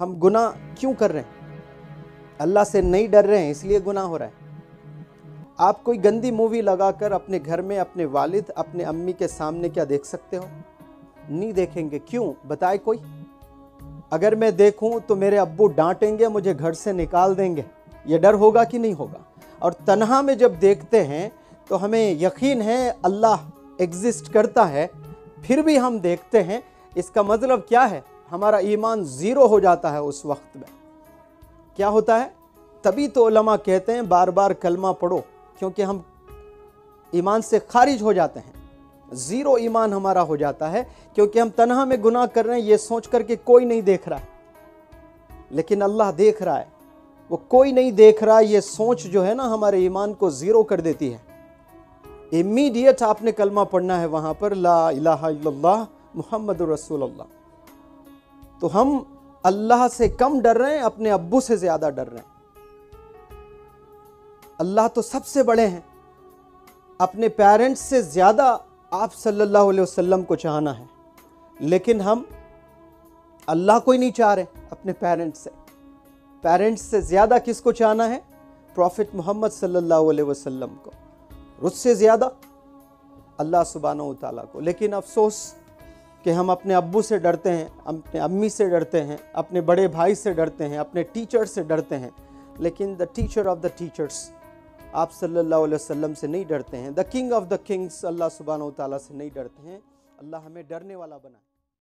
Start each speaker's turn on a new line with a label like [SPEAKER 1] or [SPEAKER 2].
[SPEAKER 1] हम गुनाह क्यों कर रहे हैं? अल्लाह से नहीं डर रहे हैं, इसलिए गुनाह हो रहा है। आप कोई गंदी मूवी लगाकर अपने घर में अपने वालिद, अपने अम्मी के सामने क्या देख सकते हो? नहीं देखेंगे। क्यों? बताए कोई? अगर मैं देखूँ तो मेरे अब्बू डांटेंगे, मुझे घर से निकाल देंगे। ये डर होगा कि नहीं होगा? और तनहा में जब देखते हैं तो हमें यकीन है अल्लाह एग्जिस्ट करता है, फिर भी हम देखते हैं, इसका मतलब क्या है? हमारा ईमान ज़ीरो हो जाता है उस वक्त में। क्या होता है? तभी तो उलमा कहते हैं बार बार कलमा पढ़ो, क्योंकि हम ईमान से खारिज हो जाते हैं। ज़ीरो ईमान हमारा हो जाता है, क्योंकि हम तनहा में गुनाह कर रहे हैं, ये सोच कर के कोई नहीं देख रहा है। लेकिन अल्लाह देख रहा है। वो कोई नहीं देख रहा, ये सोच जो है ना हमारे ईमान को ज़ीरो कर देती है। इमीडिएट आपने कलमा पढ़ना है वहाँ पर, ला इलाहा इल्लल्लाह मुहम्मद रसूलुल्लाह। तो हम अल्लाह से कम डर रहे हैं, अपने अब्बू से ज़्यादा डर रहे हैं। अल्लाह तो सबसे बड़े हैं। अपने पेरेंट्स से ज़्यादा आप सल्लल्लाहु अलैहि वसल्लम को चाहना है। लेकिन हम अल्लाह को ही नहीं चाह रहे अपने पेरेंट्स से। पेरेंट्स से ज़्यादा किसको चाहना है? प्रॉफिट मोहम्मद सल्लल्लाहु अलैहि वसल्लम को। उससे ज़्यादा अल्लाह सुबहान ताला को। लेकिन अफसोस कि हम अपने अब्बू से डरते हैं, अपने अम्मी से डरते हैं, अपने बड़े भाई से डरते हैं, अपने टीचर से डरते हैं, लेकिन the teacher of the teachers आप सल्लल्लाहु अलैहि वसल्लम से नहीं डरते हैं। The king of the kings Allah सुबहान तला से नहीं डरते हैं। अल्लाह हमें डरने वाला बनाए।